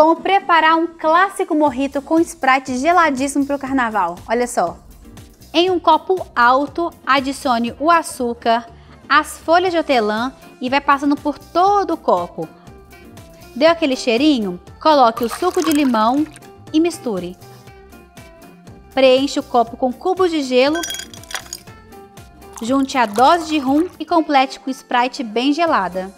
Como preparar um clássico morrito com Sprite geladíssimo para o carnaval. Olha só. Em um copo alto, adicione o açúcar, as folhas de hortelã e vai passando por todo o copo. Deu aquele cheirinho? Coloque o suco de limão e misture. Preencha o copo com cubos de gelo, junte a dose de rum e complete com Sprite bem gelada.